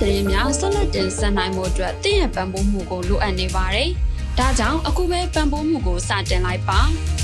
သတင်းများဆက်လက်တင်ဆက်နိုင်မှုအတွက်တင့်ရဲ့ပံ့ပိုးမှုကိုလိုအပ်နေပါတယ်။ဒါကြောင့်အခုပဲပံ့ပိုးမှုကိုစတင်လိုက်ပါ။